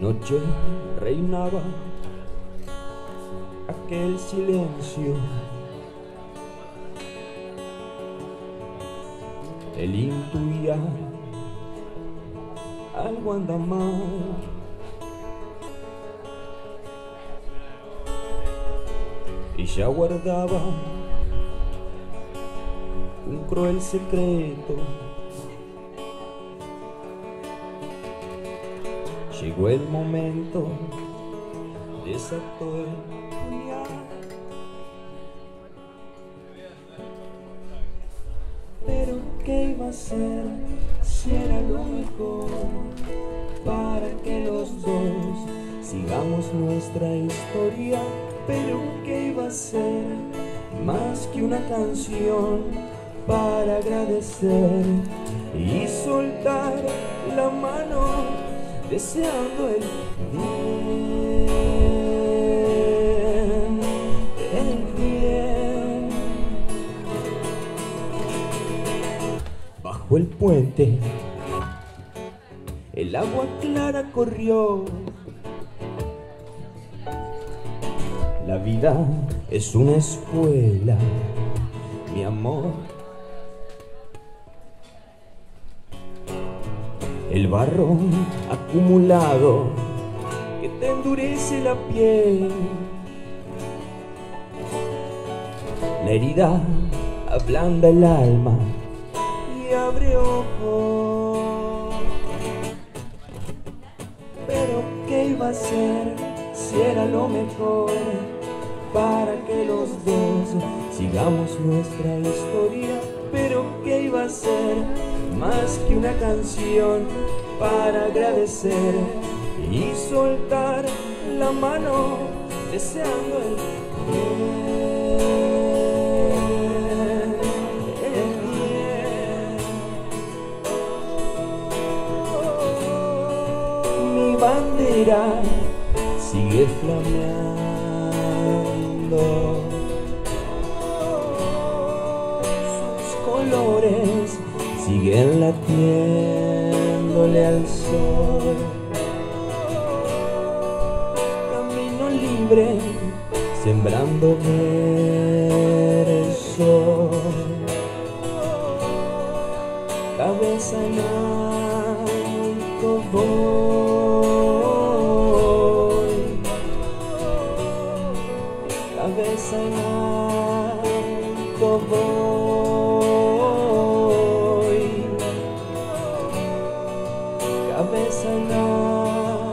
noche reinaba aquel silencio. Él intuía algo anda mal. Y ya guardaba un cruel secreto. Llegó el momento, desató el puñal. Pero ¿qué iba a ser si era lo mejor para que los dos sigamos nuestra historia? Pero ¿qué iba a ser más que una canción para agradecer y soltar la mano deseando el bien, el bien. Bajo el puente, el agua clara corrió. La vida es una escuela, mi amor. El barro acumulado que te endurece la piel. La herida ablanda el alma y abre ojos. Pero ¿qué iba a ser si era lo mejor para que los dos sigamos nuestra historia? Pero ¿qué iba a ser más que una canción para agradecer y soltar la mano deseando el bien? el bien. mi bandera sigue flameando. Colores siguen latiéndole al sol. Camino libre, sembrando versos. Cabeza en alto voy. Cabeza en alto voy. a veces.